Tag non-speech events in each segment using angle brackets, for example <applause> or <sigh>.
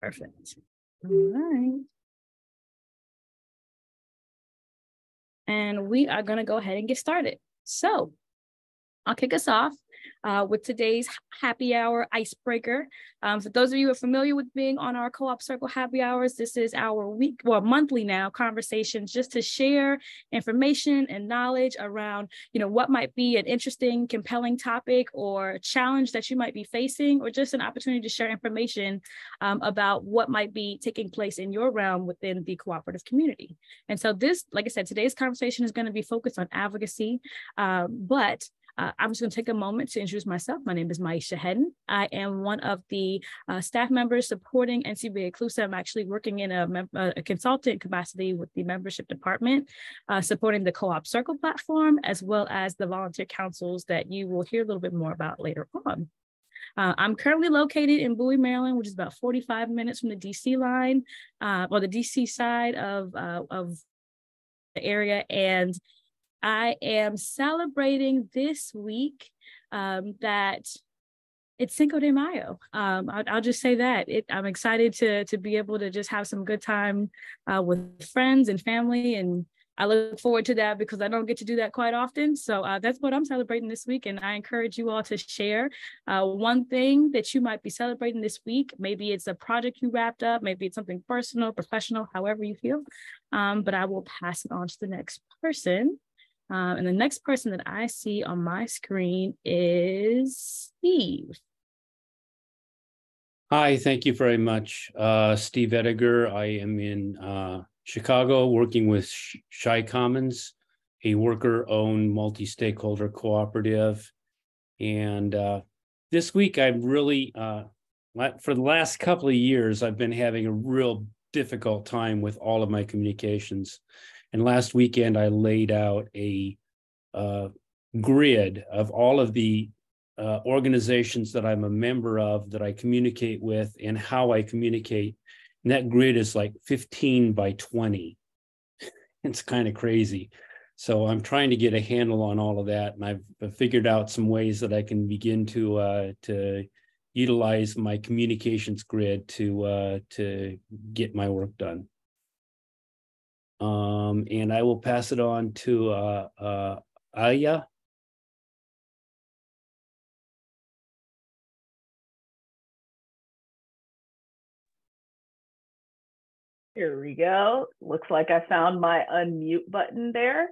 Perfect. All right. And we are going to go ahead and get started. So I'll kick us off uh, with today's happy hour icebreaker. Um, for those of you who are familiar with being on our co-op circle happy hours, this is our week, well, monthly now conversations just to share information and knowledge around, you know, what might be an interesting, compelling topic or challenge that you might be facing, or just an opportunity to share information um, about what might be taking place in your realm within the cooperative community. And so this, like I said, today's conversation is going to be focused on advocacy, um, but uh, I'm just going to take a moment to introduce myself. My name is Maisha Hedden. I am one of the uh, staff members supporting NCBA CLUSA. I'm actually working in a, a consultant capacity with the membership department, uh, supporting the Co-op Circle platform, as well as the volunteer councils that you will hear a little bit more about later on. Uh, I'm currently located in Bowie, Maryland, which is about 45 minutes from the DC line, uh, or the DC side of, uh, of the area. And I am celebrating this week um, that it's Cinco de Mayo. Um, I'll, I'll, just say that it, I'm excited to to be able to just have some good time uh, with friends and family, and I look forward to that because I don't get to do that quite often. So uh, that's what I'm celebrating this week, and I encourage you all to share uh, one thing that you might be celebrating this week. Maybe it's a project you wrapped up, maybe it's something personal, professional, however you feel. Um, but I will pass it on to the next person. Um, and the next person that I see on my screen is Steve. Hi, thank you very much. Uh, Steve Ediger. I am in uh, Chicago working with ChiCommons, a worker-owned multi-stakeholder cooperative. And uh, this week I'm really, uh, for the last couple of years, I've been having a real difficult time with all of my communications. And last weekend, I laid out a uh, grid of all of the uh, organizations that I'm a member of, that I communicate with, and how I communicate. And that grid is like 15 by 20. <laughs> it's kind of crazy. So I'm trying to get a handle on all of that, and I've figured out some ways that I can begin to uh, to utilize my communications grid to uh, to get my work done. Um, and I will pass it on to uh, uh, Aya. Here we go. Looks like I found my unmute button there.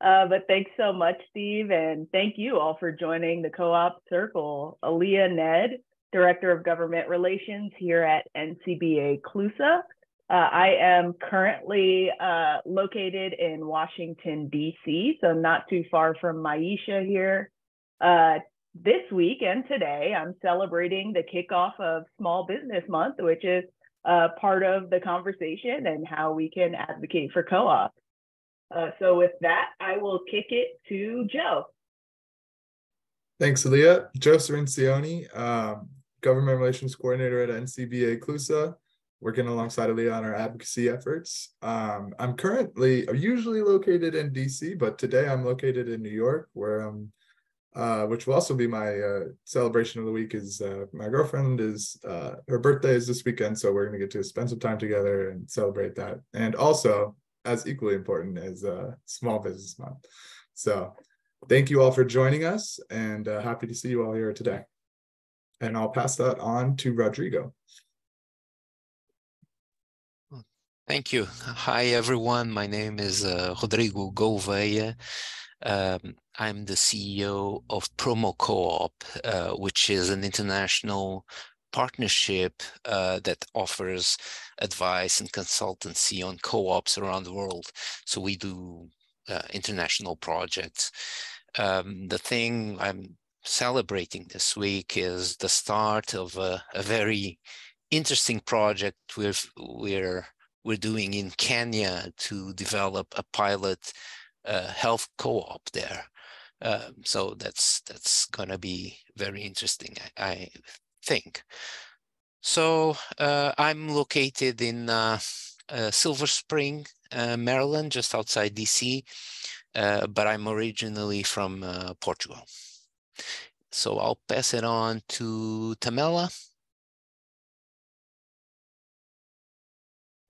Uh, but thanks so much, Steve, and thank you all for joining the Co-op Circle. Aaliyah Ned, Director of Government Relations here at NCBA CLUSA. Uh, I am currently uh, located in Washington, D.C., so not too far from Maisha here. Uh, this week and today, I'm celebrating the kickoff of Small Business Month, which is uh, part of the conversation and how we can advocate for co op. Uh, so, with that, I will kick it to Joe. Thanks, Aaliyah. Joe Cirincione, um, Government Relations Coordinator at NCBA CLUSA working alongside Aaliyah on our advocacy efforts. Um, I'm currently usually located in DC, but today I'm located in New York, where I'm, uh, which will also be my uh, celebration of the week. Is uh, my girlfriend is uh, her birthday is this weekend, so we're gonna get to spend some time together and celebrate that. And also, as equally important, as uh, Small Business Month. So, thank you all for joining us, and uh, happy to see you all here today. And I'll pass that on to Rodrigo. Thank you. Hi, everyone. My name is uh, Rodrigo Gouveia. Um, I'm the CEO of Promo Co-op, uh, which is an international partnership uh, that offers advice and consultancy on co-ops around the world. So we do uh, international projects. Um, the thing I'm celebrating this week is the start of a, a very interesting project with we're we're doing in Kenya to develop a pilot uh, health co-op there. Um, so that's that's going to be very interesting, I, I think. So uh, I'm located in uh, uh Silver Spring, uh, Maryland, just outside DC, uh, but I'm originally from Portugal. So I'll pass it on to Tamela.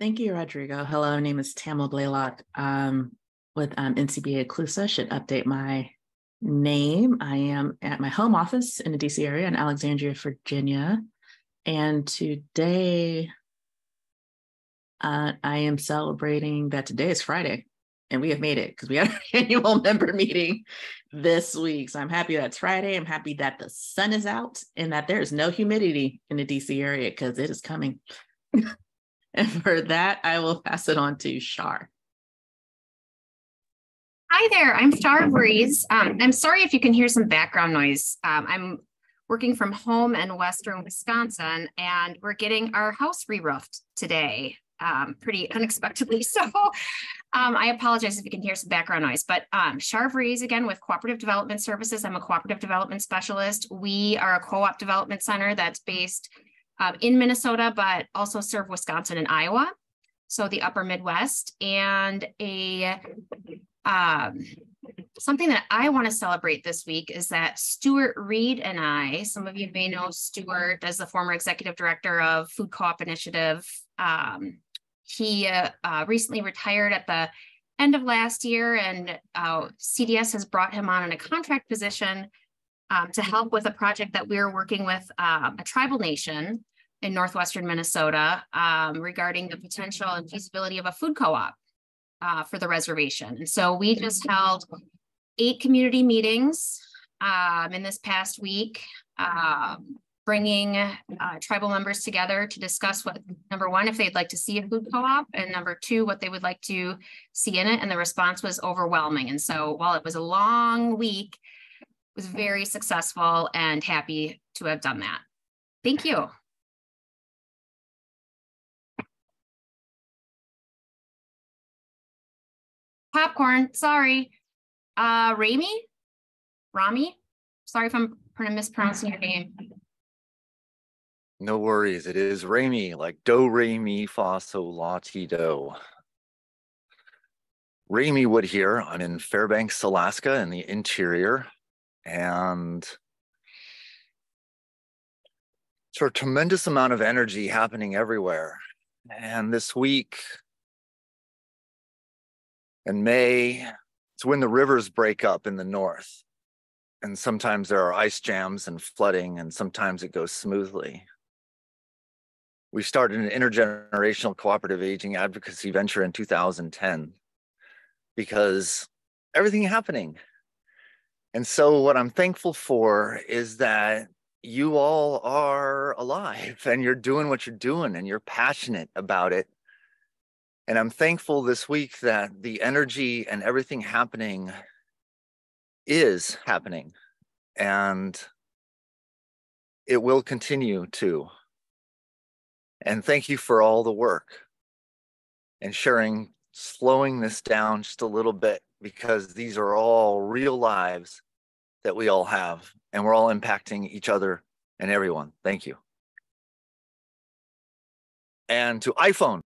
Thank you, Rodrigo. Hello, my name is Tamla Blaylock um, with um, NCBA CLUSA. Should update my name. I am at my home office in the DC area in Alexandria, Virginia. And today uh, I am celebrating that today is Friday and we have made it because we had <laughs> our annual member meeting this week. So I'm happy that it's Friday. I'm happy that the sun is out and that there is no humidity in the DC area because it is coming. <laughs> and <laughs> for that, I will pass it on to Shar. Hi there, I'm Shar Breeze. Um, I'm sorry if you can hear some background noise. Um, I'm working from home in Western Wisconsin and we're getting our house re-roofed today um, pretty unexpectedly. <laughs> So um, I apologize if you can hear some background noise, but um, Shar Breeze again with Cooperative Development Services. I'm a cooperative development specialist. We are a co-op development center that's based um, in Minnesota, but also serve Wisconsin and Iowa. So the upper Midwest and a um, something that I want to celebrate this week is that Stuart Reed and I, some of you may know Stuart as the former executive director of Food Co-op Initiative um, he uh, uh, recently retired at the end of last year, and uh, CDS has brought him on in a contract position um, to help with a project that we're working with um, a tribal nation in northwestern Minnesota um, regarding the potential and feasibility of a food co-op uh, for the reservation. And so we just held eight community meetings um, in this past week. Um, bringing uh, tribal members together to discuss what, number one, if they'd like to see a food co-op, and number two, what they would like to see in it. And the response was overwhelming. And so while it was a long week, was very successful and happy to have done that. Thank you. Popcorn, sorry. Uh, Rami? Rami? Sorry if I'm mispronouncing your name. No worries. It is Rami, like do, re, mi, fa, sol, la, ti, do. Rami Wood here. I'm in Fairbanks, Alaska in the interior. And sort of tremendous amount of energy happening everywhere. And this week in May, it's when the rivers break up in the north. And sometimes there are ice jams and flooding, and sometimes it goes smoothly we started an intergenerational cooperative aging advocacy venture in 2010 because everything happening. And so what I'm thankful for is that you all are alive <laughs> and you're doing what you're doing and you're passionate about it. And I'm thankful this week that the energy and everything happening is happening and it will continue to. And thank you for all the work and sharing, slowing this down just a little bit because these are all real lives that we all have and we're all impacting each other and everyone. Thank you. And to iPhone.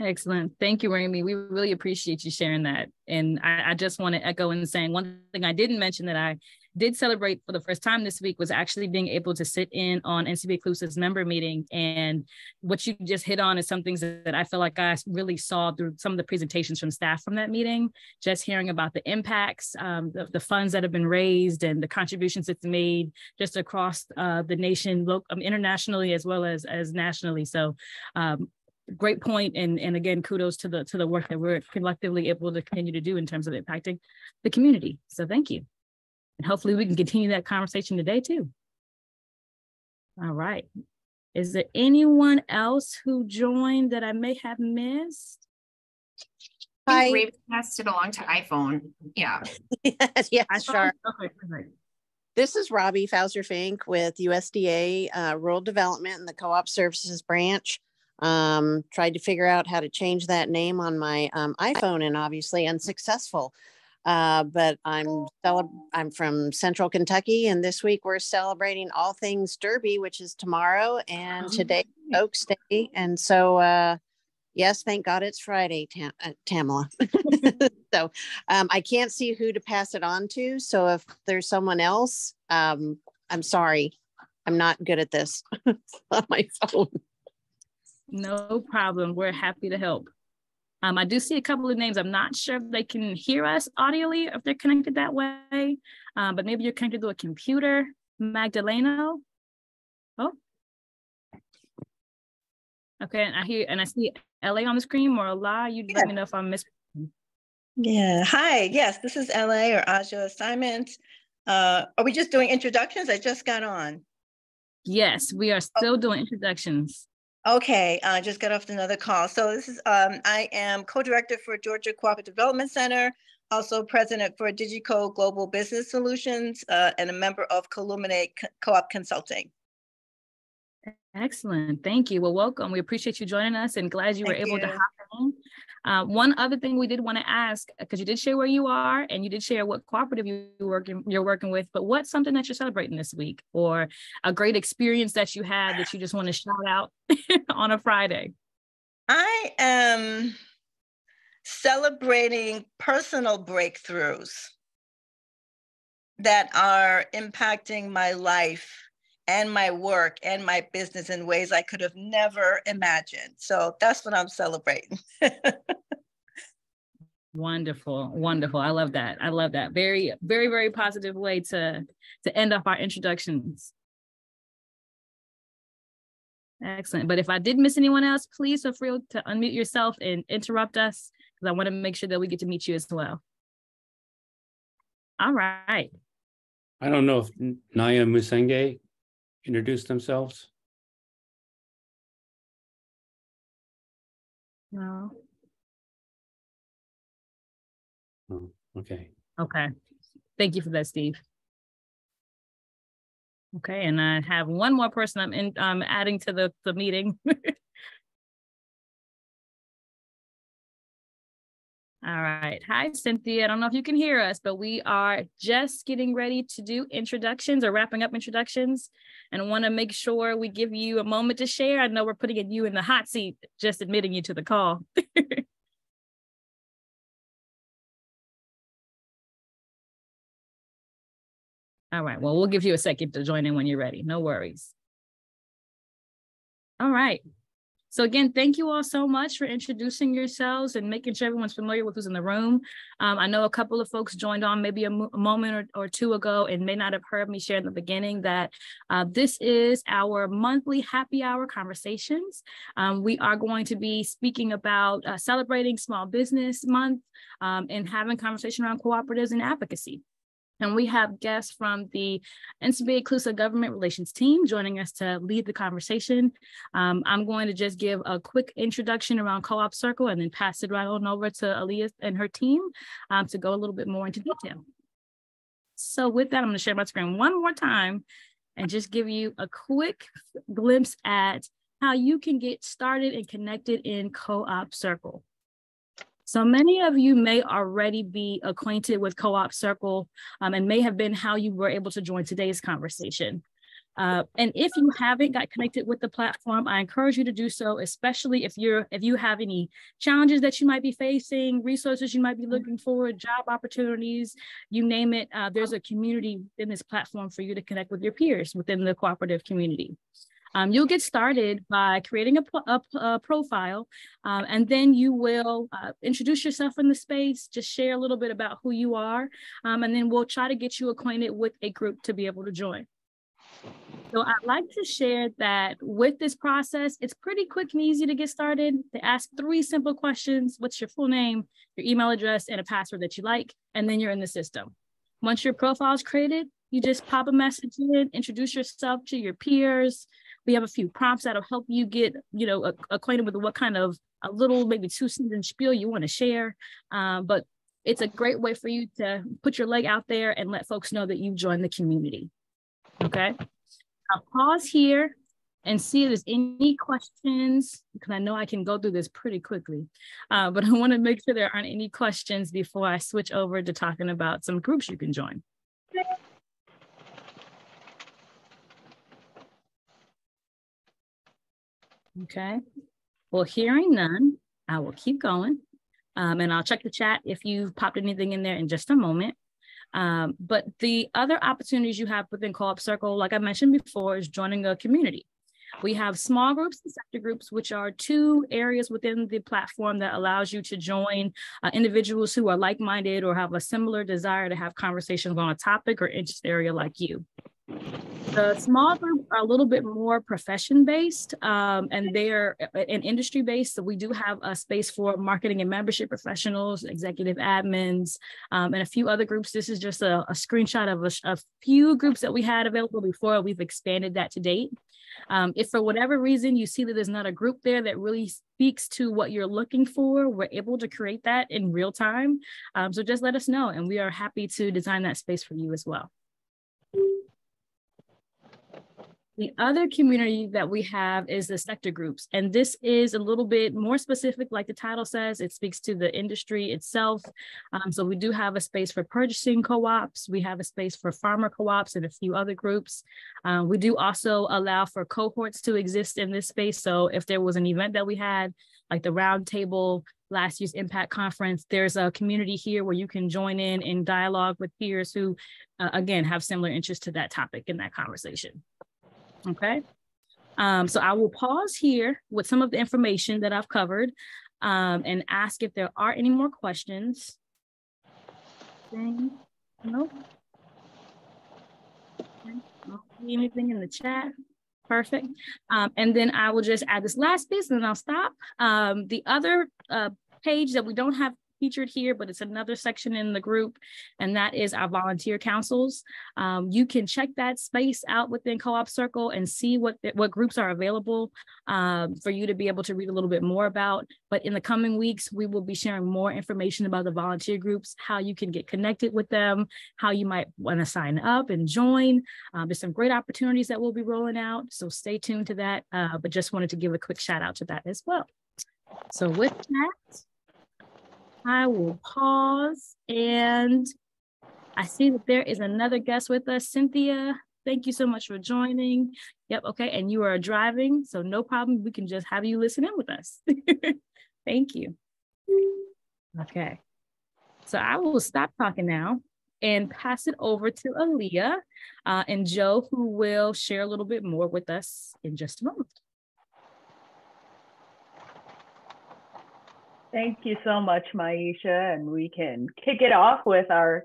Excellent. Thank you, Rami. We really appreciate you sharing that. And I, I just want to echo in saying one thing I didn't mention that I did celebrate for the first time this week was actually being able to sit in on CLUSA's member meeting. And what you just hit on is some things that I feel like I really saw through some of the presentations from staff from that meeting, just hearing about the impacts, um, the, the, funds that have been raised and the contributions that's made just across uh, the nation, um, internationally as well as, as nationally. So um, great point and and again kudos to the to the work that we're collectively able to continue to do in terms of impacting the community so thank you and hopefully we can continue that conversation today too. All right. Is there anyone else who joined that I may have missed? Hi. Raven passed it along to iPhone. Yeah. <laughs> yeah, sure. Okay, This is Robbie Fauser Fink with USDA uh, Rural Development and the Co-op Services Branch. Um, tried to figure out how to change that name on my um, iPhone and obviously unsuccessful. Uh, but I'm I'm from Central Kentucky, and this week we're celebrating all things Derby, which is tomorrow, and oh, today Oaks Day, and so uh, yes, thank God it's Friday, Tam- uh, Tamala. <laughs> so um, I can't see who to pass it on to. So if there's someone else, um, I'm sorry, I'm not good at this <laughs> on my <laughs> phone. No problem. We're happy to help. Um, I do see a couple of names. I'm not sure if they can hear us audioly if they're connected that way, um, but maybe you're connected to a computer. Magdaleno. Oh. Okay, and I hear and I see LA on the screen. Or Allah, you yeah. let me know if I'm miss. Yeah. Hi. Yes, this is LA or Ajo assignment. Uh, are we just doing introductions? I just got on. Yes, we are still oh. doing introductions. Okay, I just got off another call. So this is, um, I am co-director for Georgia Cooperative Development Center, also president for Digico Global Business Solutions, uh, and a member of Columinate Co-op Consulting. Excellent. Thank you. Well, welcome. We appreciate you joining us and glad you Thank were able you. to hop in. Uh, one other thing we did want to ask, because you did share where you are and you did share what cooperative you working you're working with, but what's something that you're celebrating this week or a great experience that you had that you just want to shout out <laughs> on a Friday? I am celebrating personal breakthroughs that are impacting my life and my work and my business in ways I could have never imagined. So that's what I'm celebrating. <laughs> wonderful, wonderful. I love that. I love that. Very, very, very positive way to to end off our introductions. Excellent. But if I did miss anyone else, please feel free to unmute yourself and interrupt us because I want to make sure that we get to meet you as well. All right. I don't know if Naya Musenge introduce themselves? No. Oh, okay. Okay. Thank you for that, Steve. Okay, and I have one more person I'm in, um, adding to the, the meeting. <laughs> All right. Hi, Cynthia. I don't know if you can hear us, but we are just getting ready to do introductions or wrapping up introductions and want to make sure we give you a moment to share. I know we're putting you in the hot seat, just admitting you to the call. <laughs> All right. Well, we'll give you a second to join in when you're ready. No worries. All right. So again, thank you all so much for introducing yourselves and making sure everyone's familiar with who's in the room. Um, I know a couple of folks joined on maybe a, a moment or, or, two ago and may not have heard me share in the beginning that uh, this is our monthly happy hour conversations. Um, we are going to be speaking about uh, celebrating Small Business Month um, and having conversation around cooperatives and advocacy. And we have guests from the NCBA CLUSA government relations team joining us to lead the conversation. Um, I'm going to just give a quick introduction around Co-op Circle and then pass it right on over to Aaliyah and her team um, to go a little bit more into detail. So with that, I'm gonna share my screen one more time and just give you a quick glimpse at how you can get started and connected in Co-op Circle. So many of you may already be acquainted with Co-op Circle um, and may have been how you were able to join today's conversation. Uh, and if you haven't got connected with the platform, I encourage you to do so, especially if you're if you have any challenges that you might be facing, resources you might be looking for, job opportunities, you name it. Uh, there's a community in this platform for you to connect with your peers within the cooperative community. Um, you'll get started by creating a, a, a profile, um, and then you will uh, introduce yourself in the space, just share a little bit about who you are, um, and then we'll try to get you acquainted with a group to be able to join. So I'd like to share that with this process, it's pretty quick and easy to get started. They ask three simple questions. What's your full name, your email address, and a password that you like, and then you're in the system. Once your profile is created, you just pop a message in, introduce yourself to your peers, we have a few prompts that'll help you get, you know, acquainted with what kind of a little, maybe two sentence spiel you want to share. Um, but it's a great way for you to put your leg out there and let folks know that you've joined the community. Okay. I'll pause here and see if there's any questions because I know I can go through this pretty quickly. Uh, but I want to make sure there aren't any questions before I switch over to talking about some groups you can join. Okay. Well, hearing none, I will keep going. Um, and I'll check the chat if you've popped anything in there in just a moment. Um, but the other opportunities you have within Co-op Circle, like I mentioned before, is joining a community. We have small groups and sector groups, which are two areas within the platform that allows you to join uh, individuals who are like-minded or have a similar desire to have conversations on a topic or interest area like you. The small group are a little bit more profession based um, and they're an industry based. So we do have a space for marketing and membership professionals, executive admins, um, and a few other groups. This is just a, a screenshot of a, a, few groups that we had available before. We've expanded that to date. Um, if for whatever reason you see that there's not a group there that really speaks to what you're looking for, we're able to create that in real time. Um, so just let us know and we are happy to design that space for you as well. The other community that we have is the sector groups. And this is a little bit more specific, like the title says, it speaks to the industry itself. Um, so we do have a space for purchasing co-ops. We have a space for farmer co-ops and a few other groups. Um, we do also allow for cohorts to exist in this space. So if there was an event that we had, like the roundtable last year's impact conference there's a community here where you can join in in dialogue with peers who uh, again have similar interests to that topic in that conversation Okay. Um, so I will pause here with some of the information that I've covered um, and ask if there are any more questions. Nope. Anything in the chat. Perfect. Um, and then I will just add this last piece and then I'll stop. Um, the other uh, page that we don't have featured here, but it's another section in the group, and that is our volunteer councils. Um, you can check that space out within Co-op Circle and see what, what groups are available um, for you to be able to read a little bit more about. But in the coming weeks, we will be sharing more information about the volunteer groups, how you can get connected with them, how you might want to sign up and join. Um, there's some great opportunities that we'll be rolling out, so stay tuned to that. Uh, but just wanted to give a quick shout out to that as well. So with that, I will pause and I see that there is another guest with us, Cynthia. Thank you so much for joining. Yep, okay, and you are driving, so no problem. We can just have you listen in with us. <laughs> Thank you. Okay, so I will stop talking now and pass it over to Aaliyah uh, and Joe, who will share a little bit more with us in just a moment. Thank you so much, Maisha. And we can kick it off with our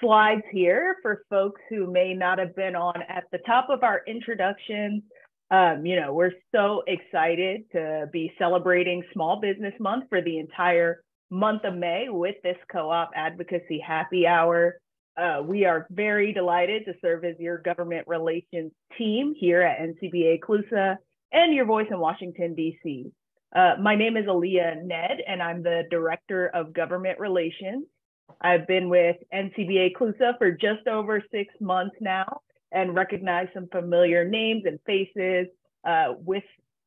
slides here for folks who may not have been on at the top of our introduction. Um, you know, we're so excited to be celebrating Small Business Month for the entire month of May with this co-op advocacy happy hour. Uh, we are very delighted to serve as your government relations team here at NCBA CLUSA and your voice in Washington, D.C. Uh, my name is Aaliyah Ned, and I'm the Director of Government Relations. I've been with NCBA CLUSA for just over six months now and recognize some familiar names and faces uh, with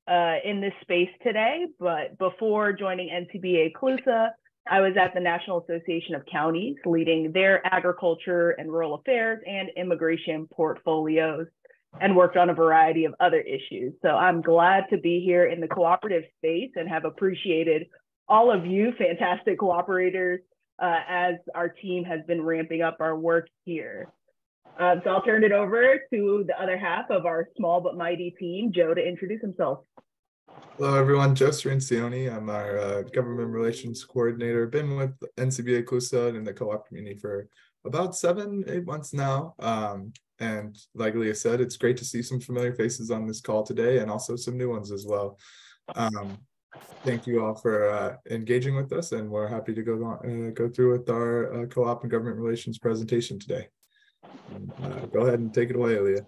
uh, in this space today. But before joining NCBA CLUSA, I was at the National Association of Counties leading their agriculture and rural affairs and immigration portfolios and worked on a variety of other issues. So I'm glad to be here in the cooperative space and have appreciated all of you fantastic cooperators uh, as our team has been ramping up our work here. Um, so I'll turn it over to the other half of our small but mighty team, Joe, to introduce himself. Hello, everyone. Joe Cirincione. I'm our uh, government relations coordinator. Been with NCBA CLUSA and the co-op community for about seven, eight months now. Um, and like Leah said, it's great to see some familiar faces on this call today and also some new ones as well. Um, thank you all for uh, engaging with us and we're happy to go, uh, go through with our uh, co-op and government relations presentation today. Uh, go ahead and take it away, Leah.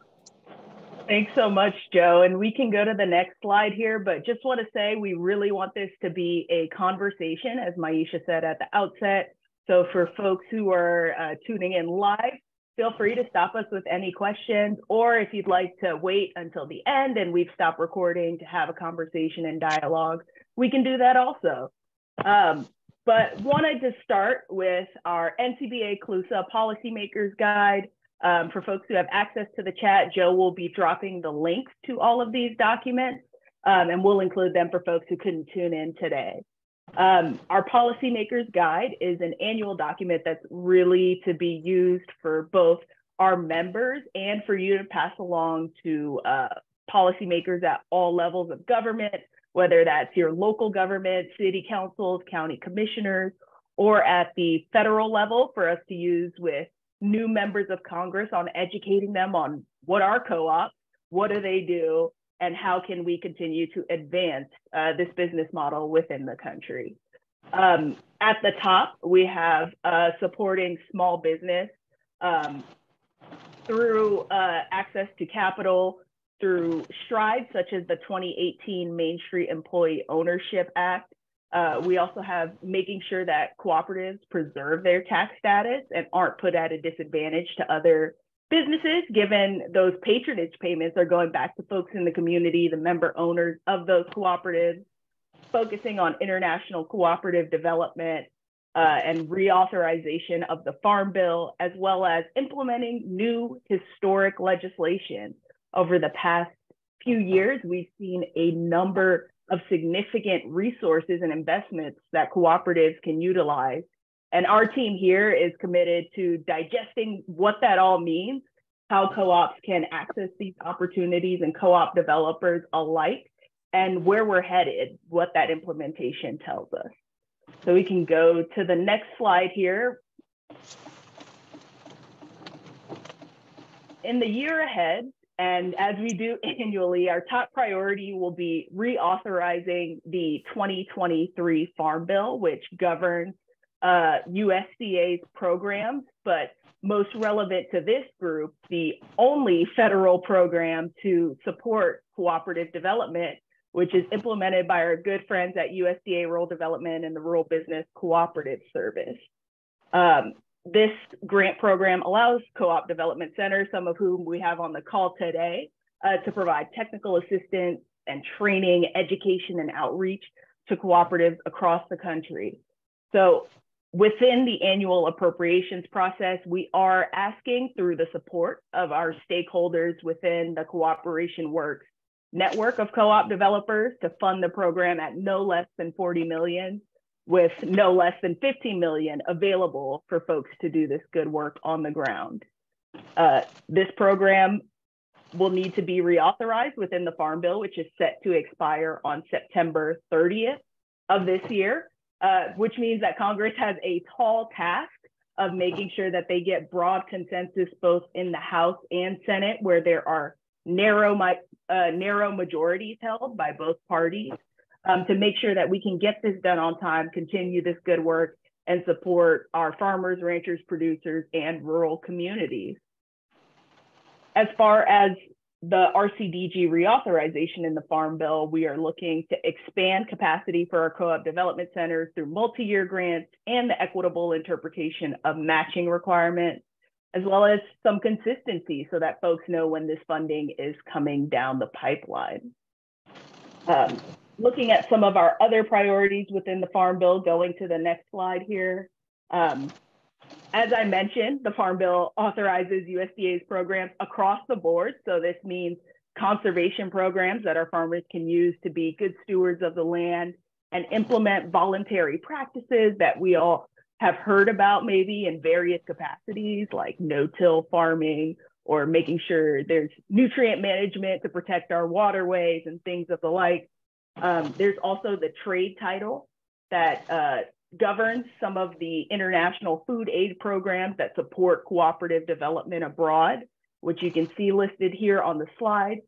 Thanks so much, Joe. And we can go to the next slide here, but just want to say we really want this to be a conversation, as Maisha said at the outset. So for folks who are uh, tuning in live, feel free to stop us with any questions, or if you'd like to wait until the end and we've stopped recording to have a conversation and dialogue, we can do that also. Um, but wanted to start with our NCBA CLUSA Policymakers Guide. Um, for folks who have access to the chat, Joe will be dropping the links to all of these documents, um, and we'll include them for folks who couldn't tune in today. Um, our policymakers guide is an annual document that's really to be used for both our members and for you to pass along to uh, policymakers at all levels of government, whether that's your local government, city councils, county commissioners, or at the federal level for us to use with new members of Congress on educating them on what are co-ops, what do they do, and how can we continue to advance uh, this business model within the country. Um, at the top, we have uh, supporting small business um, through uh, access to capital, through strides such as the 2018 Main Street Employee Ownership Act. Uh, we also have making sure that cooperatives preserve their tax status and aren't put at a disadvantage to other businesses, given those patronage payments are going back to folks in the community, the member owners of those cooperatives, focusing on international cooperative development uh, and reauthorization of the Farm Bill, as well as implementing new historic legislation. Over the past few years, we've seen a number of significant resources and investments that cooperatives can utilize and our team here is committed to digesting what that all means, how co-ops can access these opportunities and co-op developers alike, and where we're headed, what that implementation tells us. So we can go to the next slide here. In the year ahead, and as we do <laughs> annually, our top priority will be reauthorizing the 2023 Farm Bill, which governs uh, USDA's programs, but most relevant to this group, the only federal program to support cooperative development, which is implemented by our good friends at USDA Rural Development and the Rural Business Cooperative Service. Um, this grant program allows co-op development centers, some of whom we have on the call today, uh, to provide technical assistance and training, education, and outreach to cooperatives across the country. So Within the annual appropriations process, we are asking through the support of our stakeholders within the Cooperation Works network of co-op developers to fund the program at no less than 40 million with no less than 15 million available for folks to do this good work on the ground. Uh, this program will need to be reauthorized within the Farm Bill, which is set to expire on September 30th of this year. Uh, which means that Congress has a tall task of making sure that they get broad consensus both in the House and Senate, where there are narrow, uh, narrow majorities held by both parties, um, to make sure that we can get this done on time, continue this good work, and support our farmers, ranchers, producers, and rural communities. As far as the RCDG reauthorization in the Farm Bill, we are looking to expand capacity for our co-op development centers through multi-year grants and the equitable interpretation of matching requirements, as well as some consistency so that folks know when this funding is coming down the pipeline. Um, looking at some of our other priorities within the Farm Bill, going to the next slide here. Um, as I mentioned, the Farm Bill authorizes USDA's programs across the board. So this means conservation programs that our farmers can use to be good stewards of the land and implement voluntary practices that we all have heard about maybe in various capacities like no-till farming or making sure there's nutrient management to protect our waterways and things of the like. Um, there's also the trade title that uh, governs some of the international food aid programs that support cooperative development abroad, which you can see listed here on the slide.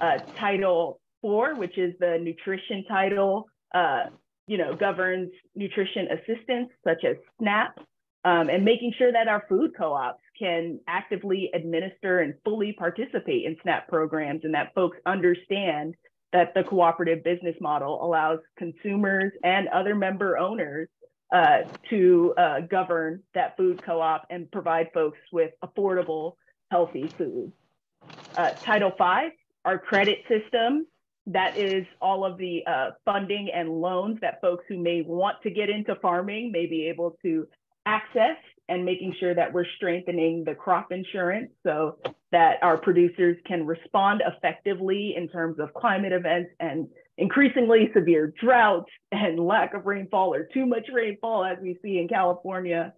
Uh, title four, which is the nutrition title, uh, you know, governs nutrition assistance such as SNAP, um, and making sure that our food co-ops can actively administer and fully participate in SNAP programs and that folks understand that the cooperative business model allows consumers and other member owners uh, to uh, govern that food co-op and provide folks with affordable, healthy food. Uh, Title V, our credit system, that is all of the uh, funding and loans that folks who may want to get into farming may be able to access and making sure that we're strengthening the crop insurance so that our producers can respond effectively in terms of climate events and increasingly severe droughts and lack of rainfall or too much rainfall as we see in California.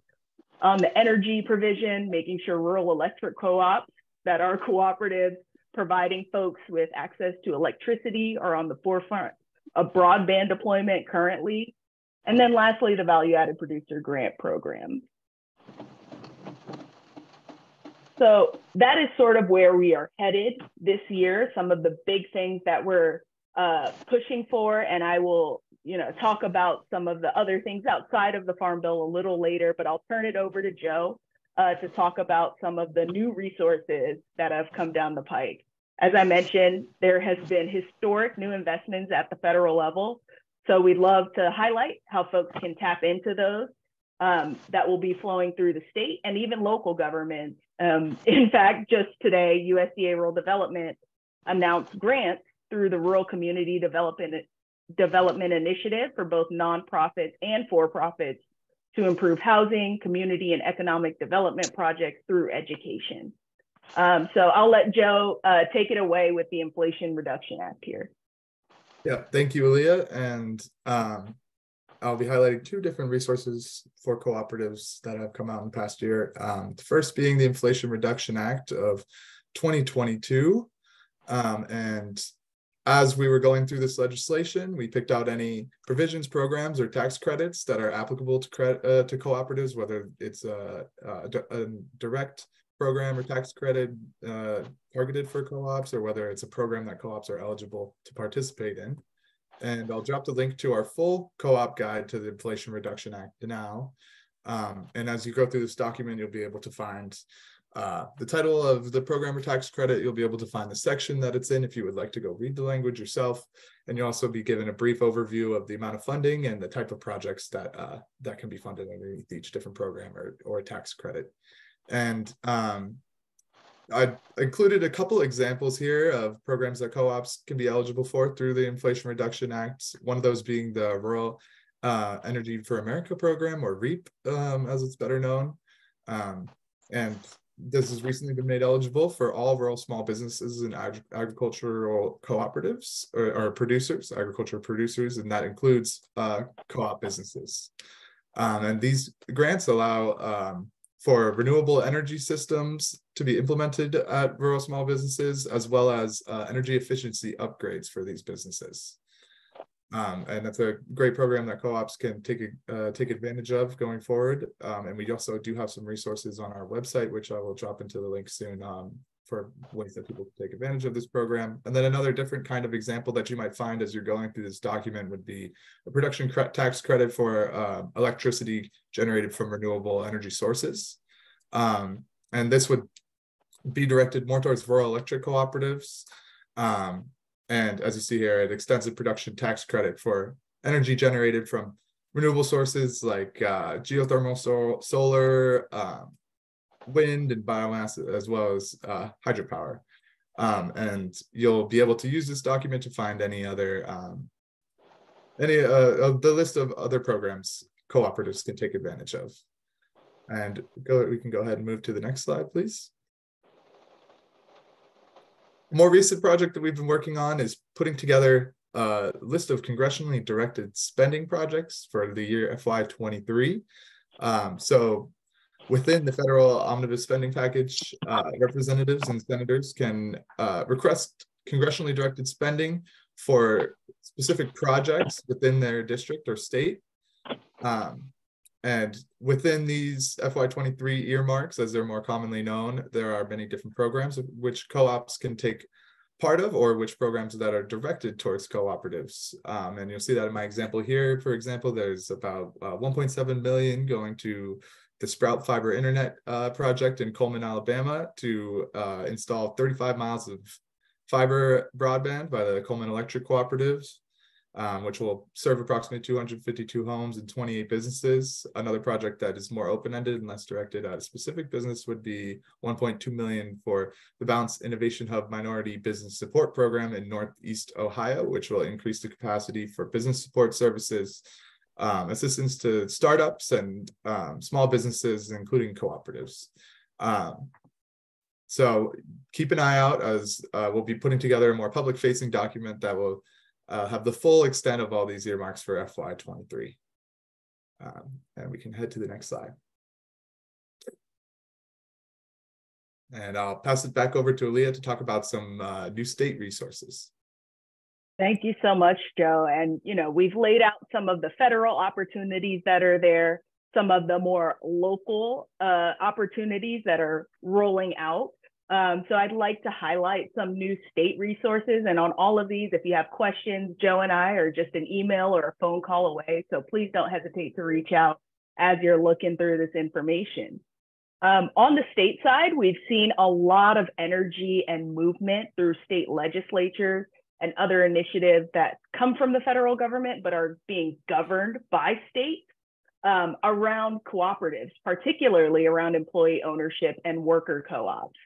On the energy provision, making sure rural electric co-ops that are cooperatives providing folks with access to electricity are on the forefront of broadband deployment currently. And then lastly, the value added producer grant program. So that is sort of where we are headed this year, some of the big things that we're uh, pushing for, and I will you know, talk about some of the other things outside of the Farm Bill a little later, but I'll turn it over to Joe uh, to talk about some of the new resources that have come down the pike. As I mentioned, there has been historic new investments at the federal level. So we'd love to highlight how folks can tap into those um, that will be flowing through the state and even local governments. Um, <laughs> in fact, just today, USDA Rural Development announced grants through the Rural Community Development, Development Initiative for both nonprofits and for-profits to improve housing, community, and economic development projects through education. Um, so I'll let Joe uh, take it away with the Inflation Reduction Act here. Yeah, thank you, Aaliyah. And um, I'll be highlighting two different resources for cooperatives that have come out in the past year. Um, the first being the Inflation Reduction Act of 2022. Um, and as we were going through this legislation, we picked out any provisions, programs, or tax credits that are applicable to, uh, to cooperatives, whether it's a, a, a, direct program or tax credit uh, targeted for co-ops, or whether it's a program that co-ops are eligible to participate in. And I'll drop the link to our full co-op guide to the Inflation Reduction Act now. Um, and as you go through this document, you'll be able to find uh, the title of the program or tax credit. You'll be able to find the section that it's in if you would like to go read the language yourself. And you'll also be given a brief overview of the amount of funding and the type of projects that uh, that can be funded underneath each different program or, or tax credit. And um, I included a couple examples here of programs that co-ops can be eligible for through the Inflation Reduction Act. One of those being the Rural uh, Energy for America program, or REAP, um, as it's better known. Um, and this has recently been made eligible for all rural small businesses and ag agricultural cooperatives or, or, producers, agricultural producers, and that includes uh, co-op businesses. Um, and these grants allow um, for renewable energy systems to be implemented at rural small businesses, as well as uh, energy efficiency upgrades for these businesses. Um, and that's a great program that co-ops can take uh, take advantage of going forward. Um, and we also do have some resources on our website, which I will drop into the link soon um, for ways that people take advantage of this program. And then another different kind of example that you might find as you're going through this document would be a production cre tax credit for uh, electricity generated from renewable energy sources. Um, and this would be directed more towards rural electric cooperatives. Um, and as you see here, an extensive production tax credit for energy generated from renewable sources like uh, geothermal, so solar, um, wind, and biomass, as well as uh, hydropower. Um, and you'll be able to use this document to find any other, um, any uh, of the list of other programs cooperatives can take advantage of. And go, we can go ahead and move to the next slide, please. A more recent project that we've been working on is putting together a list of congressionally directed spending projects for the year FY23. Um, so within the federal omnibus spending package, uh, representatives and senators can uh, request congressionally directed spending for specific projects within their district or state. Um, and within these FY23 earmarks, as they're more commonly known, there are many different programs which co-ops can take part of or which programs that are directed towards cooperatives. Um, and you'll see that in my example here, for example, there's about uh, 1.7 million going to the Sprout Fiber Internet uh, project in Cullman, Alabama to uh, install 35 miles of fiber broadband by the Cullman Electric Cooperatives um, which will serve approximately 252 homes and 28 businesses. Another project that is more open-ended and less directed at a specific business would be 1.2 million for the Balance Innovation Hub Minority Business Support Program in Northeast Ohio, which will increase the capacity for business support services um, assistance to startups and um, small businesses, including cooperatives. Um, so keep an eye out as uh, we'll be putting together a more public facing document that will uh, have the full extent of all these earmarks for FY23. Um, and we can head to the next slide. And I'll pass it back over to Aaliyah to talk about some uh, new state resources. Thank you so much, Joe. And, you know, we've laid out some of the federal opportunities that are there, some of the more local uh, opportunities that are rolling out. Um, so I'd like to highlight some new state resources. And on all of these, if you have questions, Joe and I are just an email or a phone call away. So please don't hesitate to reach out as you're looking through this information. Um, on the state side, we've seen a lot of energy and movement through state legislatures and other initiatives that come from the federal government but are being governed by states um, around cooperatives, particularly around employee ownership and worker co-ops.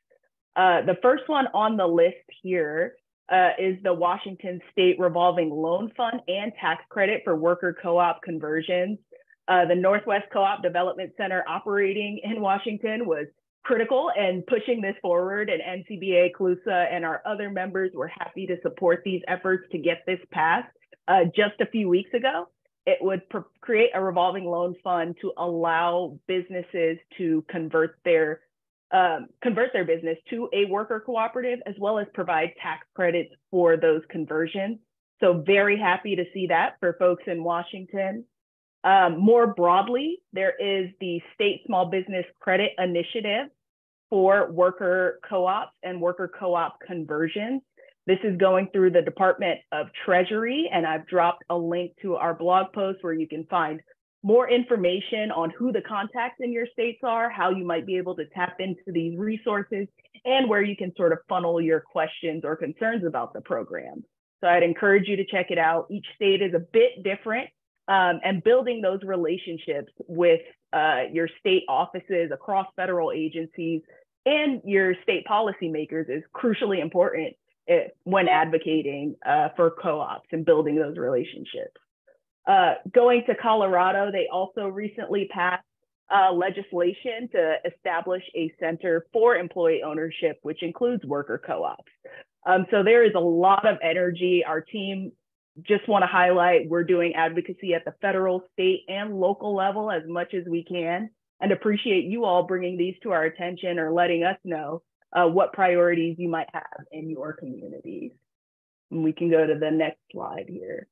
Uh, the first one on the list here uh, is the Washington State Revolving Loan Fund and Tax Credit for Worker Co-op Conversions. Uh, the Northwest Co-op Development Center operating in Washington was critical and pushing this forward and NCBA, CLUSA, and our other members were happy to support these efforts to get this passed uh, just a few weeks ago. It would create a revolving loan fund to allow businesses to convert their um, convert their business to a worker cooperative, as well as provide tax credits for those conversions. So very happy to see that for folks in Washington. Um, more broadly, there is the State Small Business Credit Initiative for worker co-ops and worker co-op conversions. This is going through the Department of Treasury, and I've dropped a link to our blog post where you can find more information on who the contacts in your states are, how you might be able to tap into these resources, and where you can sort of funnel your questions or concerns about the program. So I'd encourage you to check it out. Each state is a bit different, um, and building those relationships with uh, your state offices across federal agencies and your state policymakers is crucially important eh, when advocating uh, for co-ops and building those relationships. Uh, going to Colorado, they also recently passed uh, legislation to establish a center for employee ownership, which includes worker co-ops. Um, so there is a lot of energy. Our team just want to highlight we're doing advocacy at the federal, state, and local level as much as we can, and appreciate you all bringing these to our attention or letting us know uh, what priorities you might have in your communities. And we can go to the next slide here.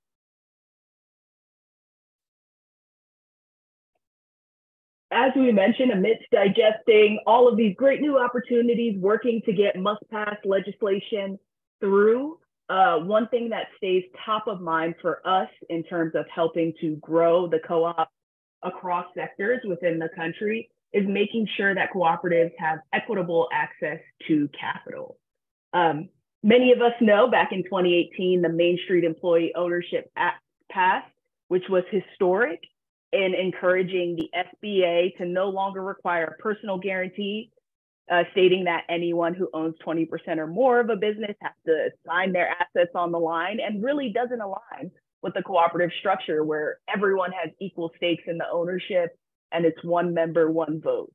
as we mentioned, amidst digesting all of these great new opportunities, working to get must pass legislation through, uh, one thing that stays top of mind for us in terms of helping to grow the co op across sectors within the country is making sure that cooperatives have equitable access to capital. Um, many of us know back in 2018, the Main Street Employee Ownership Act passed, which was historic in encouraging the SBA to no longer require a personal guarantee, uh, stating that anyone who owns 20% or more of a business has to sign their assets on the line and really doesn't align with the cooperative structure where everyone has equal stakes in the ownership and it's one member, one vote.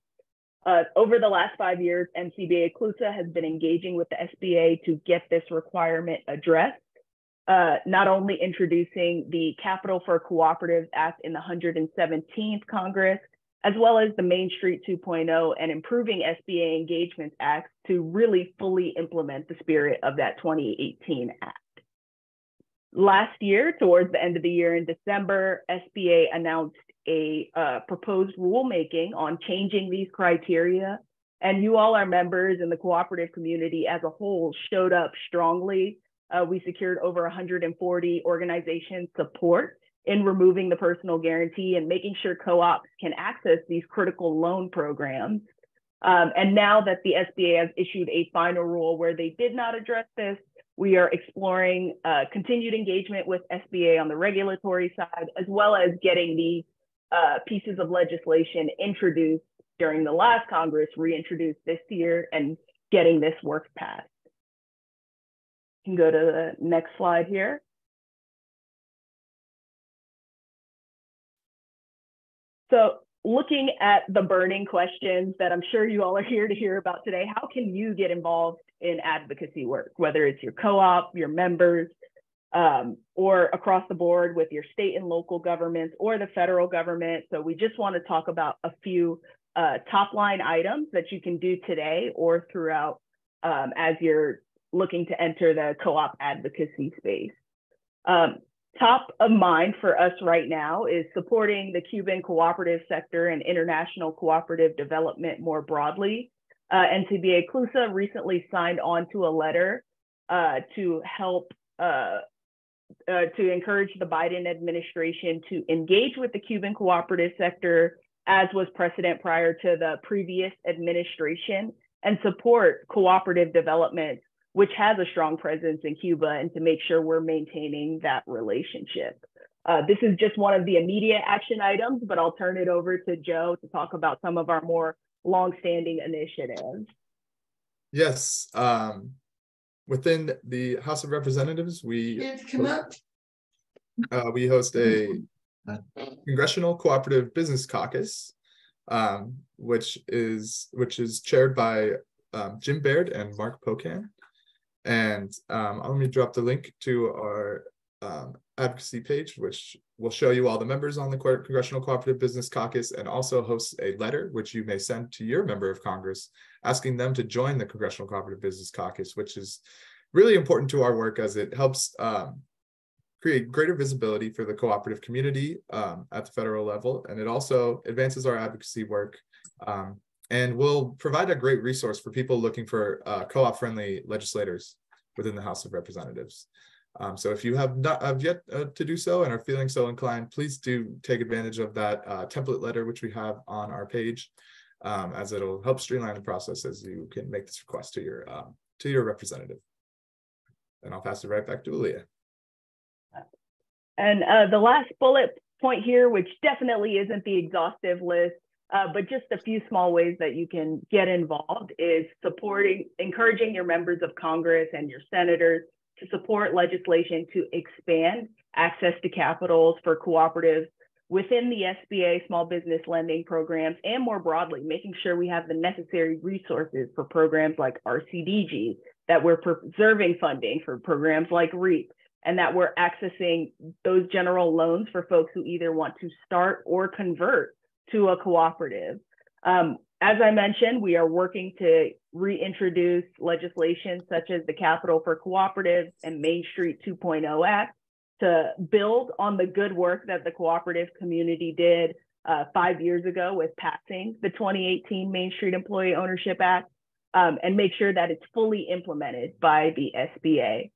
Uh, over the last five years, NCBA CLUSA has been engaging with the SBA to get this requirement addressed uh, not only introducing the Capital for Cooperatives Act in the 117th Congress, as well as the Main Street 2.0 and Improving SBA Engagements Act to really fully implement the spirit of that 2018 Act. Last year, towards the end of the year in December, SBA announced a uh, proposed rulemaking on changing these criteria. And you all, our members and the cooperative community as a whole, showed up strongly uh, we secured over 140 organization support in removing the personal guarantee and making sure co-ops can access these critical loan programs. Um, and now that the SBA has issued a final rule where they did not address this, we are exploring uh, continued engagement with SBA on the regulatory side, as well as getting these uh, pieces of legislation introduced during the last Congress, reintroduced this year, and getting this work passed You can go to the next slide here. So looking at the burning questions that I'm sure you all are here to hear about today, how can you get involved in advocacy work, whether it's your co-op, your members, um, or across the board with your state and local governments or the federal government. So we just want to talk about a few uh, top line items that you can do today or throughout um, as you're looking to enter the co-op advocacy space. Um, top of mind for us right now is supporting the Cuban cooperative sector and international cooperative development more broadly. Uh, NCBA CLUSA recently signed on to a letter uh, to help uh, uh, to encourage the Biden administration to engage with the Cuban cooperative sector, as was precedent prior to the previous administration, and support cooperative development, which has a strong presence in Cuba, and to make sure we're maintaining that relationship. Uh, this is just one of the immediate action items, but I'll turn it over to Joe to talk about some of our more longstanding initiatives. Yes. Um, within the House of Representatives, we uh, we host a <laughs> Congressional Cooperative Business Caucus, um, which is which is chaired by um, Jim Baird and Mark Pocan. And um, let me drop the link to our um, advocacy page, which will show you all the members on the Congressional Cooperative Business Caucus and also hosts a letter, which you may send to your member of Congress, asking them to join the Congressional Cooperative Business Caucus, which is really important to our work as it helps um, create greater visibility for the cooperative community um, at the federal level. And it also advances our advocacy work um, and will provide a great resource for people looking for uh, co-op friendly legislators within the House of Representatives. Um, so if you have not have yet uh, to do so and are feeling so inclined, please do take advantage of that uh, template letter, which we have on our page, um, as it'll help streamline the process as you can make this request to your um, to your representative. And I'll pass it right back to Aaliyah. And uh, the last bullet point here, which definitely isn't the exhaustive list, uh, but just a few small ways that you can get involved is supporting, encouraging your members of Congress and your senators to support legislation to expand access to capitals for cooperatives within the SBA small business lending programs and more broadly, making sure we have the necessary resources for programs like RCDG, that we're preserving funding for programs like REAP, and that we're accessing those general loans for folks who either want to start or convert to a cooperative. Um, as I mentioned, we are working to reintroduce legislation such as the Capital for Cooperatives and Main Street 2.0 Act to build on the good work that the cooperative community did uh, five years ago with passing the 2018 Main Street Employee Ownership Act um, and make sure that it's fully implemented by the SBA.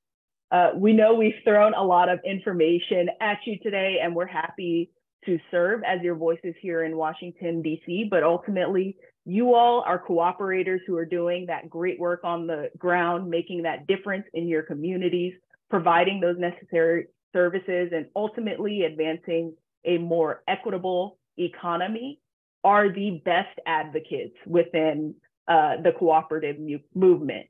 Uh, we know we've thrown a lot of information at you today, and we're happy to serve as your voices here in Washington, D.C. But ultimately, you all are cooperators who are doing that great work on the ground, making that difference in your communities, providing those necessary services, and ultimately advancing a more equitable economy are the best advocates within uh, the cooperative movement.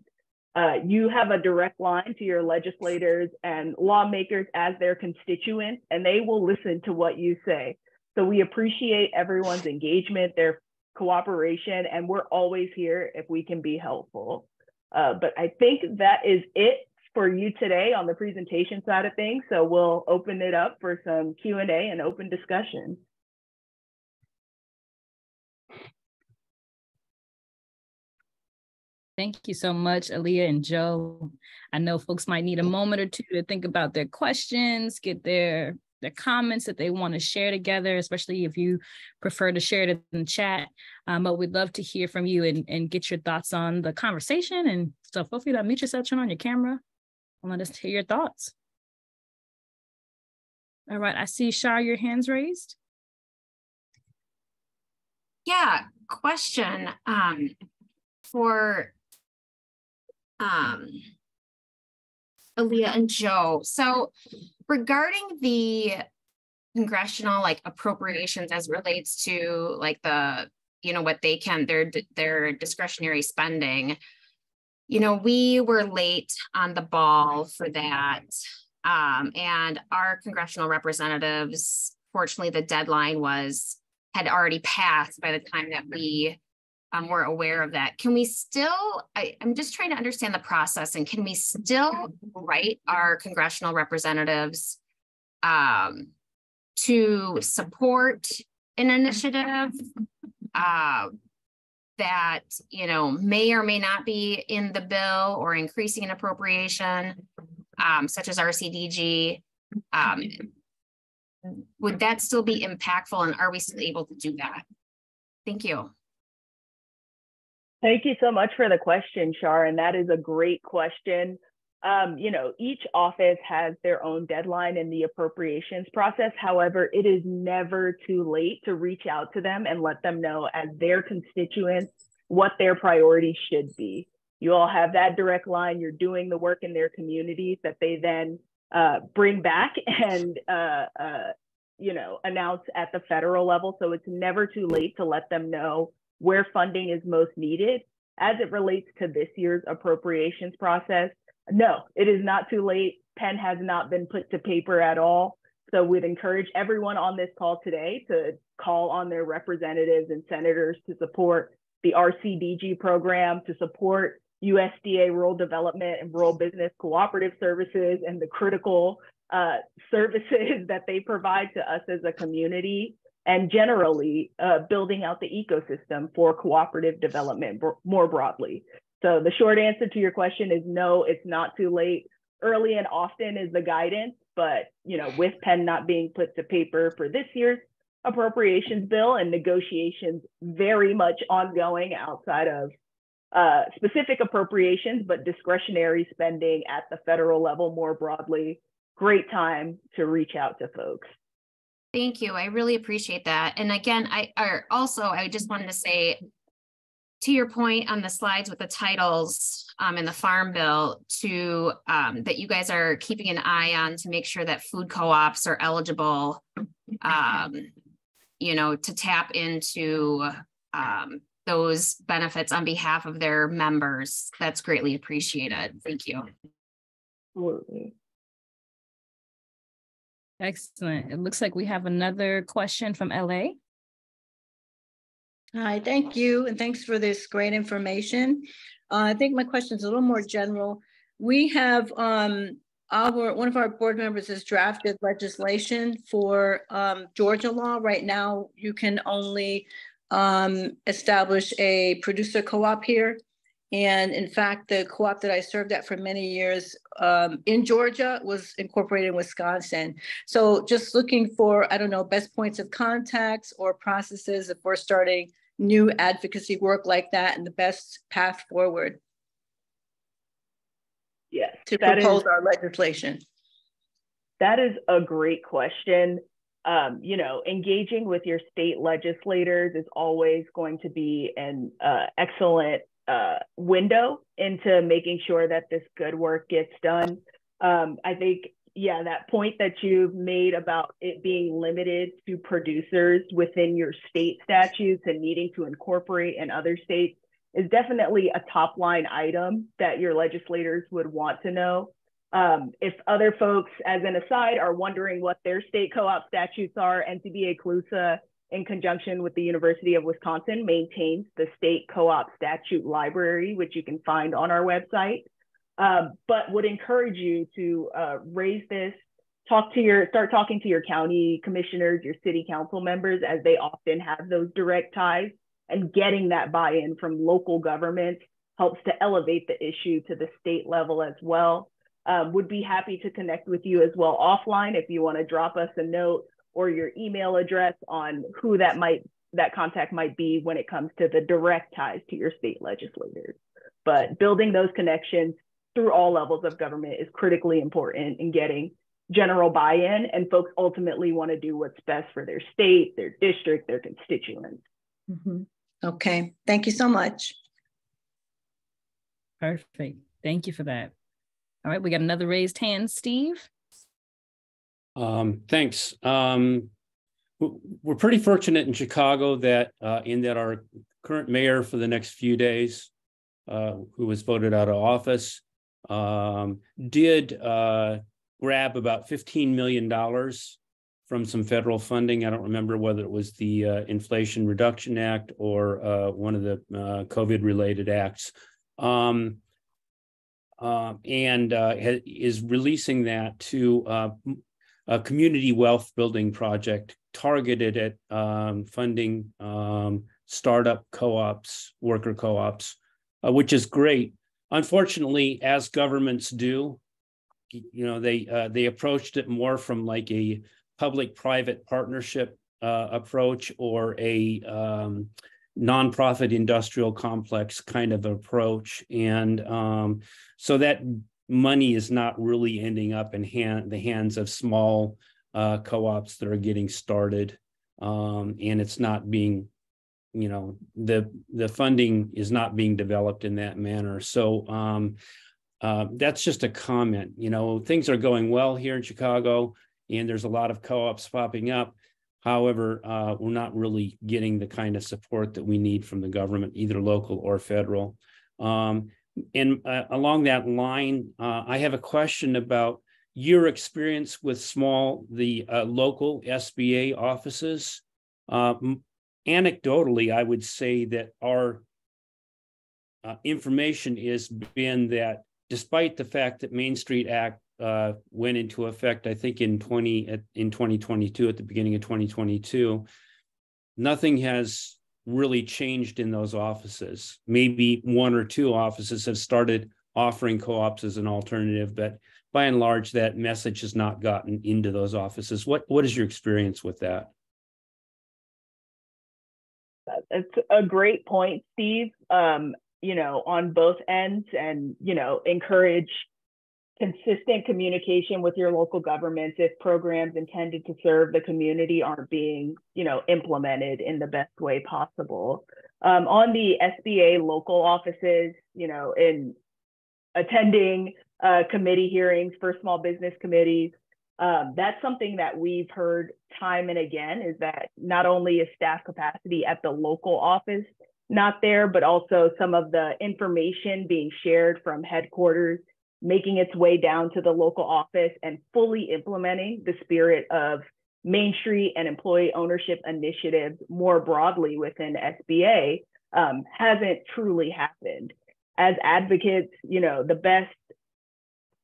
Uh, you have a direct line to your legislators and lawmakers as their constituents, and they will listen to what you say. So we appreciate everyone's engagement, their cooperation, and we're always here if we can be helpful. Uh, but I think that is it for you today on the presentation side of things. So we'll open it up for some Q&A and open discussion. Thank you so much, Aaliyah and Joe. I know folks might need a moment or two to think about their questions, get their their comments that they want to share together, especially if you prefer to share it in the chat. Um, but we'd love to hear from you and, and get your thoughts on the conversation. And so feel free to mute yourself, turn on your camera, and let us hear your thoughts. All right, I see Shar, your hands raised. Yeah, question um, for um, Aaliyah and Joe. So regarding the congressional like appropriations as relates to like the you know what they can their their discretionary spending you know we were late on the ball for that um, and our congressional representatives fortunately the deadline was had already passed by the time that we um, were aware of that. Can we still, I, I'm just trying to understand the process and can we still write our congressional representatives um, to support an initiative uh, that, you know, may or may not be in the bill or increasing an appropriation, um, such as RCDG? Um, would that still be impactful and are we still able to do that? Thank you. Thank you so much for the question, Shar. And that is a great question. Um, you know, each office has their own deadline in the appropriations process. However, it is never too late to reach out to them and let them know as their constituents what their priorities should be. You all have that direct line. You're doing the work in their communities that they then uh, bring back and uh, uh, you know announce at the federal level. So it's never too late to let them know where funding is most needed as it relates to this year's appropriations process. No, it is not too late. Pen has not been put to paper at all. So we'd encourage everyone on this call today to call on their representatives and senators to support the RCDG program, to support USDA rural development and rural business cooperative services and the critical uh, services <laughs> that they provide to us as a community and generally uh, building out the ecosystem for cooperative development more broadly. So the short answer to your question is no, it's not too late. Early and often is the guidance, but you know, with pen not being put to paper for this year's appropriations bill and negotiations very much ongoing outside of uh, specific appropriations, but discretionary spending at the federal level more broadly. Great time to reach out to folks. Thank you. I really appreciate that. And again, I are also I just wanted to say to your point on the slides with the titles um, in the farm bill to um, that you guys are keeping an eye on to make sure that food co-ops are eligible um, you know to tap into um, those benefits on behalf of their members that's greatly appreciated thank you Absolutely. Excellent. It looks like we have another question from LA. Hi, thank you. And thanks for this great information. Uh, I think my question is a little more general. We have um, our one of our board members has drafted legislation for um, Georgia law. Right now, you can only um, establish a producer co-op here. And in fact, the co-op that I served at for many years um, in Georgia was incorporated in Wisconsin. So just looking for, I don't know, best points of contacts or processes if we're starting new advocacy work like that and the best path forward. Yes. To propose is, our legislation. That is a great question. Um, you know, engaging with your state legislators is always going to be an uh, excellent uh, window into making sure that this good work gets done. Um, I think, yeah, that point that you've made about it being limited to producers within your state statutes and needing to incorporate in other states is definitely a top line item that your legislators would want to know. Um, if other folks, as an aside, are wondering what their state co-op statutes are, NCBA CLUSA in conjunction with the University of Wisconsin, maintains the state co-op statute library, which you can find on our website. Um, but would encourage you to uh, raise this, talk to your, start talking to your county commissioners, your city council members, as they often have those direct ties, and getting that buy-in from local government helps to elevate the issue to the state level as well. Um, would be happy to connect with you as well offline if you want to drop us a note or your email address on who that might that contact might be when it comes to the direct ties to your state legislators. But building those connections through all levels of government is critically important in getting general buy-in and folks ultimately want to do what's best for their state, their district, their constituents. Mm-hmm. Okay, thank you so much. Perfect. Thank you for that. All right, we got another raised hand, Steve. Um, thanks. Um, we're pretty fortunate in Chicago that uh, in that our current mayor for the next few days, uh, who was voted out of office, um, did uh, grab about $15 million from some federal funding. I don't remember whether it was the uh, Inflation Reduction Act or uh, one of the uh, COVID related acts. Um, and is releasing that to a community wealth building project targeted at um, funding um, startup co-ops, worker co-ops, which is great. Unfortunately, as governments do, you know, they they approached it more from like a public-private partnership uh, approach or a um, nonprofit industrial complex kind of approach. And um, so that money is not really ending up in hand, the hands of small uh, co-ops that are getting started. Um, and it's not being, you know, the the funding is not being developed in that manner. So um, uh, that's just a comment. You know, things are going well here in Chicago and there's a lot of co-ops popping up. However, uh, we're not really getting the kind of support that we need from the government, either local or federal. Um, and uh, along that line, uh, I have a question about your experience with small, the uh, local SBA offices. Uh, anecdotally, I would say that our uh, information has been that despite the fact that Main Street Act uh, went into effect, I think in 20 in 2022 at the beginning of 2022. Nothing has really changed in those offices. Maybe one or two offices have started offering co-ops as an alternative, but by and large, that message has not gotten into those offices. What what is your experience with that? It's a great point, Steve. Um, you know, on both ends, and you know, encourage consistent communication with your local governments if programs intended to serve the community aren't being you know implemented in the best way possible. Um, on the sba local offices you know in attending uh, committee hearings for small business committees um, that's something that we've heard time and again is that not only is staff capacity at the local office not there but also some of the information being shared from headquarters making its way down to the local office and fully implementing the spirit of Main Street and employee ownership initiatives more broadly within SBA um, hasn't truly happened. As advocates, you know, the best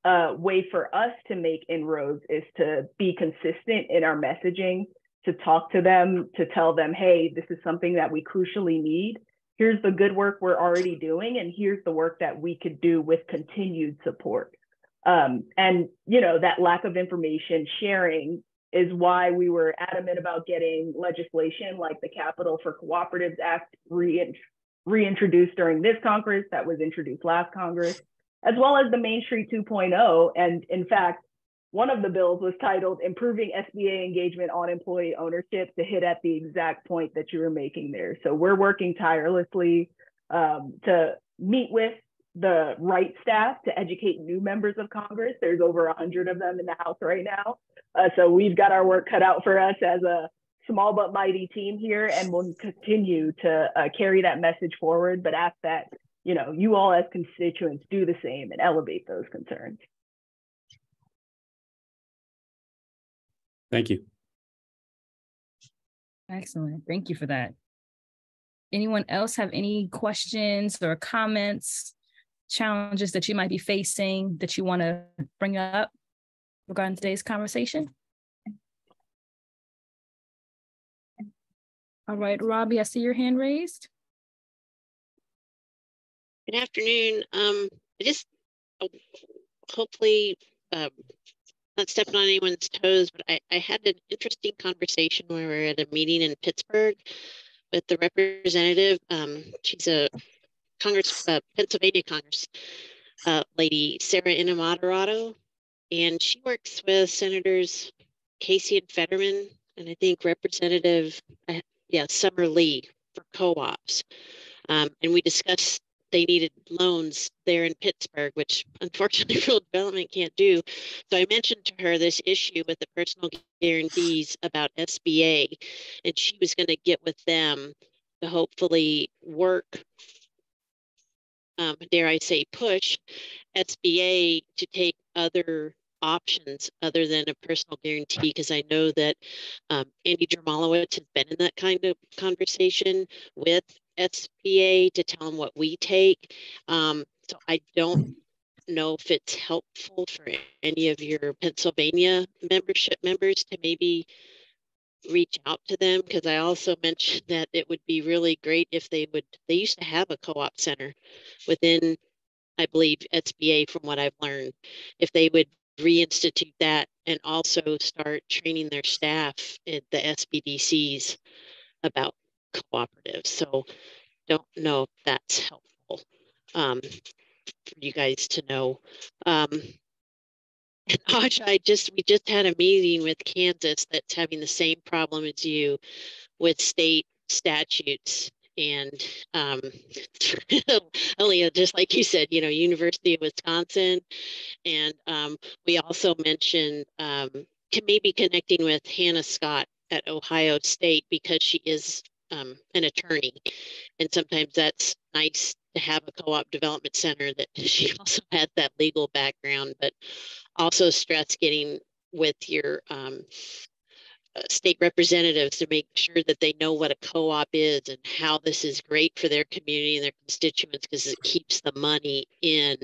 uh, way for us to make inroads is to be consistent in our messaging, to talk to them, to tell them, hey, this is something that we crucially need here's the good work we're already doing and here's the work that we could do with continued support. Um, and you know that lack of information sharing is why we were adamant about getting legislation like the capital for cooperatives act re- reintroduced during this congress that was introduced last congress as well as the main street 2.0 and in fact one of the bills was titled Improving SBA Engagement on Employee Ownership to hit at the exact point that you were making there. So we're working tirelessly um, to meet with the right staff to educate new members of Congress. There's over 100 of them in the House right now. Uh, so we've got our work cut out for us as a small but mighty team here, and we'll continue to uh, carry that message forward. But ask that you know you all as constituents do the same and elevate those concerns. Thank you. Excellent. Thank you for that. Anyone else have any questions or comments, challenges that you might be facing that you want to bring up regarding today's conversation? All right, Robbie, I see your hand raised. Good afternoon. Um, I just oh, hopefully um, not stepping on anyone's toes, but I, I had an interesting conversation where we were at a meeting in Pittsburgh with the representative. Um, she's a Congress, uh, Pennsylvania Congress uh, lady, Sara Innamorato, and she works with Senators Casey and Fetterman, and I think Representative, uh, yeah, Summer Lee for co-ops. Um, and we discussed they needed loans there in Pittsburgh, which unfortunately <laughs> rural development can't do. So I mentioned to her this issue with the personal guarantees about SBA, and she was going to get with them to hopefully work, um, dare I say, push SBA to take other options other than a personal guarantee because I know that um, Andy Jermalowitz has been in that kind of conversation with SBA to tell them what we take. Um, so I don't know if it's helpful for any of your Pennsylvania membership members to maybe reach out to them because I also mentioned that it would be really great if they would they used to have a co-op center within I believe SBA from what I've learned if they would reinstitute that and also start training their staff at the SBDCs about cooperatives. So don't know if that's helpful um, for you guys to know. Um, and <laughs> I just we just had a meeting with Kansas that's having the same problem as you with state statutes and um, <laughs> Aaliyah, just like you said, you know, University of Wisconsin, and um, we also mentioned um, maybe connecting with Hannah Scott at Ohio State because she is um, an attorney, and sometimes that's nice to have a co-op development center that <laughs> she also has that legal background, but also stress getting with your um, uh, state representatives to make sure that they know what a co-op is and how this is great for their community and their constituents because it keeps the money in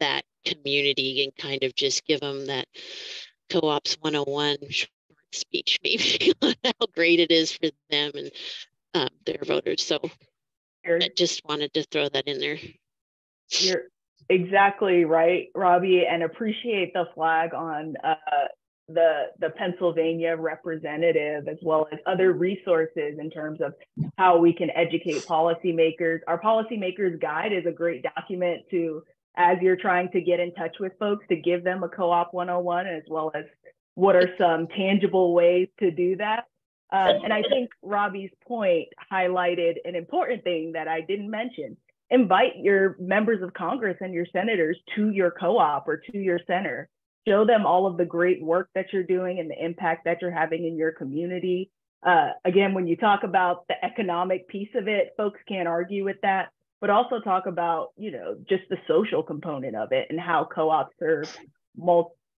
that community and kind of just give them that co-ops 101 speech <laughs> maybe on how great it is for them and um, their voters so i just wanted to throw that in there you're exactly right robbie and appreciate the flag on uh, the the Pennsylvania representative as well as other resources in terms of how we can educate policymakers. Our policymakers guide is a great document to as you're trying to get in touch with folks to give them a co-op 101 as well as what are some tangible ways to do that. Um, and I think Robbie's point highlighted an important thing that I didn't mention. Invite your members of Congress and your senators to your co-op or to your center show them all of the great work that you're doing and the impact that you're having in your community. Uh, again, when you talk about the economic piece of it, folks can't argue with that, but also talk about, you know, just the social component of it and how co-ops serve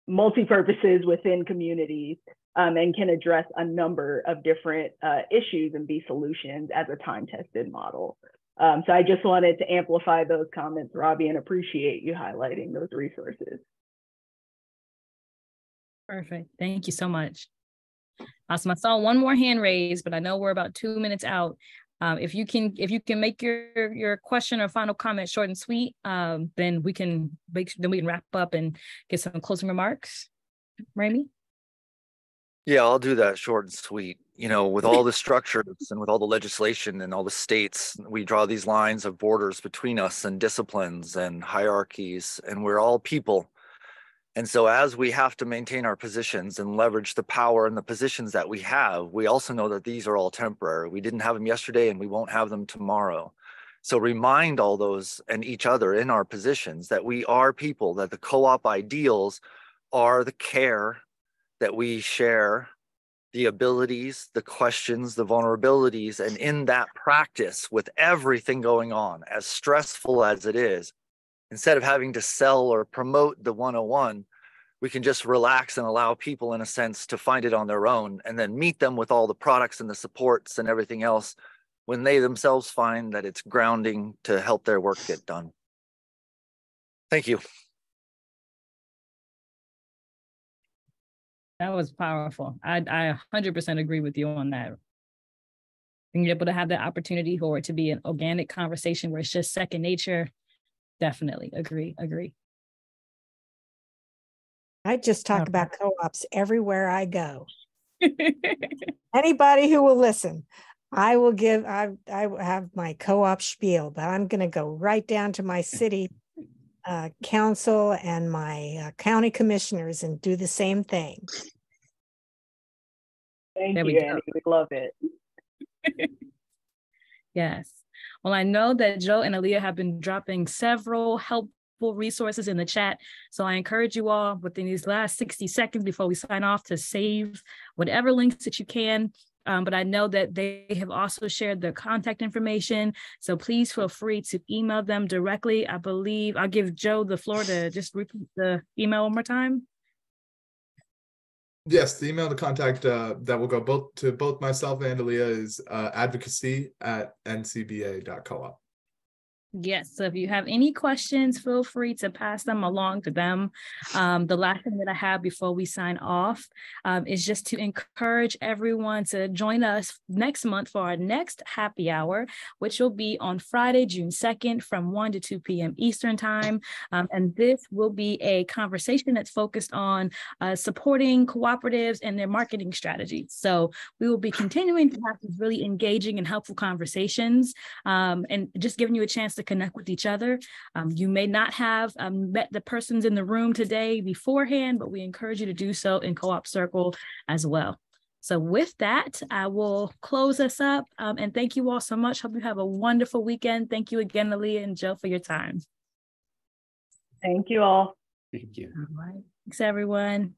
multi-purposes within communities um, and can address a number of different uh, issues and be solutions as a time-tested model. Um, so I just wanted to amplify those comments, Robbie, and appreciate you highlighting those resources. Perfect. Thank you so much. Awesome. I saw one more hand raised, but I know we're about two minutes out. Um, if you can, if you can make your your question or final comment short and sweet, um, then we can make then we can wrap up and get some closing remarks. Rami. Yeah, I'll do that short and sweet. You know, with all <laughs> the structures and with all the legislation and all the states, we draw these lines of borders between us and disciplines and hierarchies, and we're all people and so, as we have to maintain our positions and leverage the power and the positions that we have, we also know that these are all temporary. We didn't have them yesterday and we won't have them tomorrow. So, remind all those and each other in our positions that we are people, that the co op ideals are the care that we share, the abilities, the questions, the vulnerabilities. And in that practice, with everything going on, as stressful as it is, instead of having to sell or promote the 101 we can just relax and allow people in a sense to find it on their own and then meet them with all the products and the supports and everything else when they themselves find that it's grounding to help their work get done thank you that was powerful. I i 100% agree with you on that. Being able to have that opportunity for it to be an organic conversation where it's just second nature definitely agree agree. I just talk about co-ops everywhere i go. <laughs> Anybody who will listen i will give i i have my co-op spiel but i'm going to go right down to my <laughs> city uh, council and my uh, county commissioners and do the same thing thank there you Annie. we love it <laughs> yes well, I know that Joe and Aaliyah have been dropping several helpful resources in the chat. So I encourage you all within these last 60 seconds before we sign off to save whatever links that you can. Um, but I know that they have also shared their contact information. So please feel free to email them directly. I believe I'll give Joe the floor to just repeat the email one more time. Yes, the email to contact uh, that will go both to both myself and Aaliyah is uh, advocacy at ncba.coop. Yes, so if you have any questions, feel free to pass them along to them. Um, the last thing that I have before we sign off um, is just to encourage everyone to join us next month for our next happy hour, which will be on Friday, June 2nd from 1 to 2 p.m. Eastern Time. Um, and this will be a conversation that's focused on uh, supporting cooperatives and their marketing strategies. So we will be continuing to have these really engaging and helpful conversations um, and just giving you a chance to connect with each other. Um, you may not have um, met the persons in the room today beforehand, but we encourage you to do so in Co-op Circle as well. So with that, I will close us up um, and thank you all so much. Hope you have a wonderful weekend. Thank you again, Aaliyah and Joe for your time. Thank you all. Thank you. All right. Thanks, everyone.